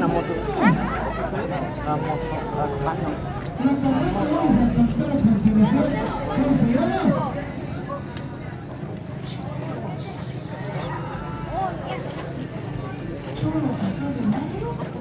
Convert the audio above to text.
la moto. La moto, la moto. 今日の作業になるよ